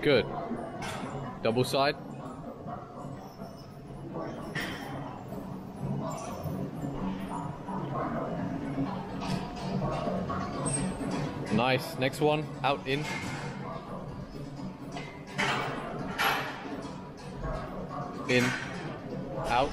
Good. Double side. Nice. Next one. Out, in. In. Out.